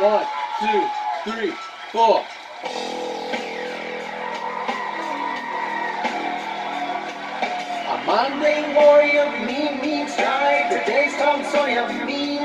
One, two, three, four. A Monday warrior, mean, mean strike. Today's so Sawyer, mean.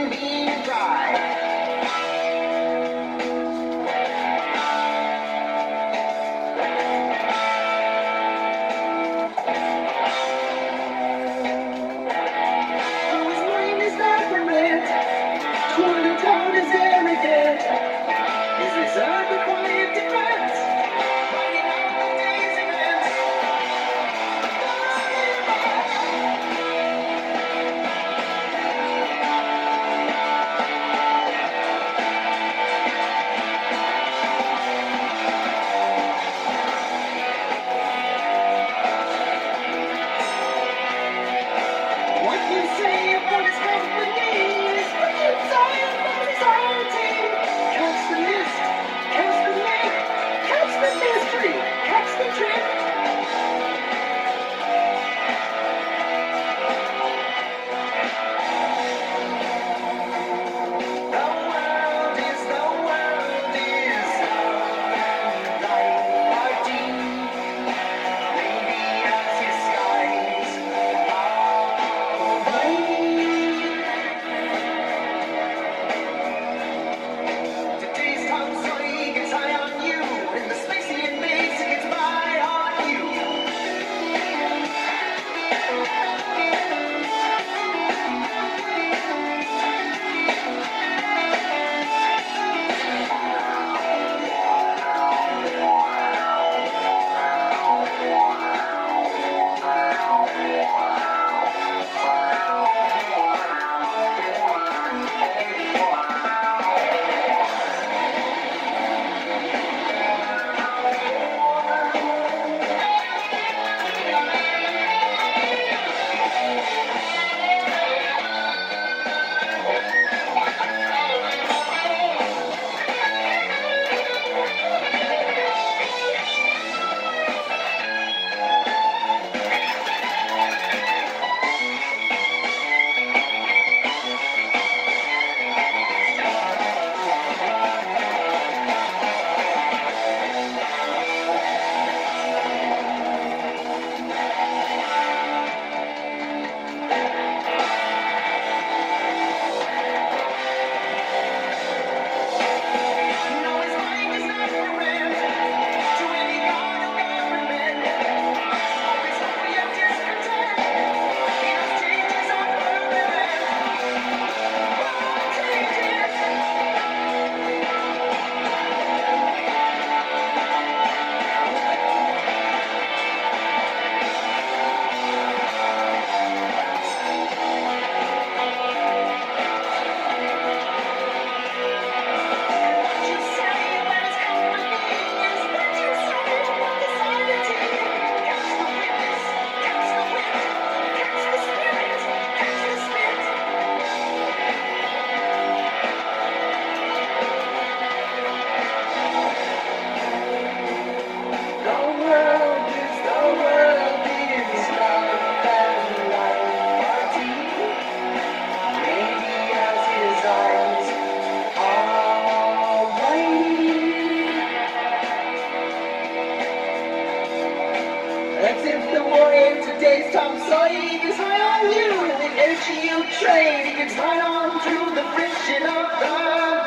And if the warrior today's Tom Sawyer gets high on you. In the LGU train, he gets right on through the friction of the...